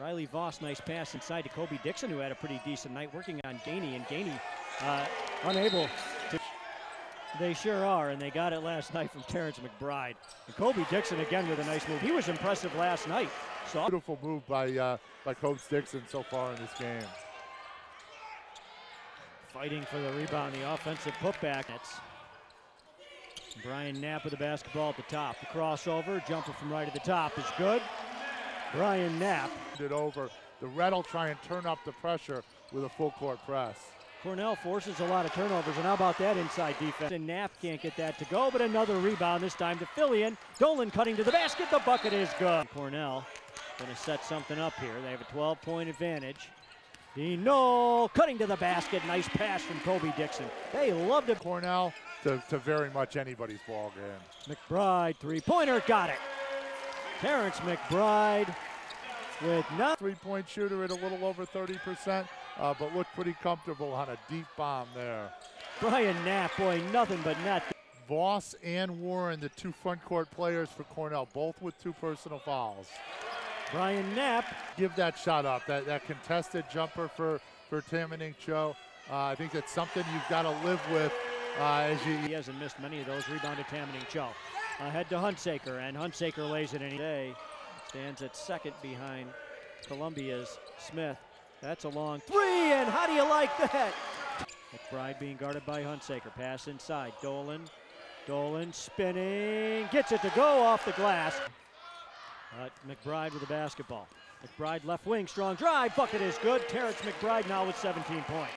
Riley Voss, nice pass inside to Kobe Dixon, who had a pretty decent night working on Gainey, and Gainey uh, unable to. They sure are, and they got it last night from Terrance McBride. And Kobe Dixon again with a nice move. He was impressive last night. So Beautiful move by uh, by Coach Dixon so far in this game. fighting for the rebound, the offensive putback. It's Brian Knapp with the basketball at the top. The crossover, jumper from right at the top is good. Brian Knapp. It over. The Red will try and turn up the pressure with a full court press. Cornell forces a lot of turnovers, and how about that inside defense? And Knapp can't get that to go, but another rebound this time to Fillion. Dolan cutting to the basket. The bucket is good. Cornell going to set something up here. They have a 12-point advantage. Dino cutting to the basket. Nice pass from Kobe Dixon. They love to. Cornell to, to very much anybody's ball game. McBride three-pointer got it. Terrance McBride with not. Three-point shooter at a little over 30%, uh, but looked pretty comfortable on a deep bomb there. Brian Knapp, boy, nothing but net. Voss and Warren, the two front court players for Cornell, both with two personal fouls. Brian Knapp Give that shot up, that, that contested jumper for, for Tamenang Choh. Uh, I think that's something you've got to live with uh, as you, He hasn't missed many of those. Rebounded Tamenang Choh. Ahead to Hunsaker, and Hunsaker lays it in. Day stands at second behind Columbia's Smith. That's a long three, and how do you like that? McBride being guarded by Hunsaker. Pass inside. Dolan. Dolan spinning. Gets it to go off the glass. Uh, McBride with the basketball. McBride left wing, strong drive. Bucket is good. Terrance McBride now with 17 points.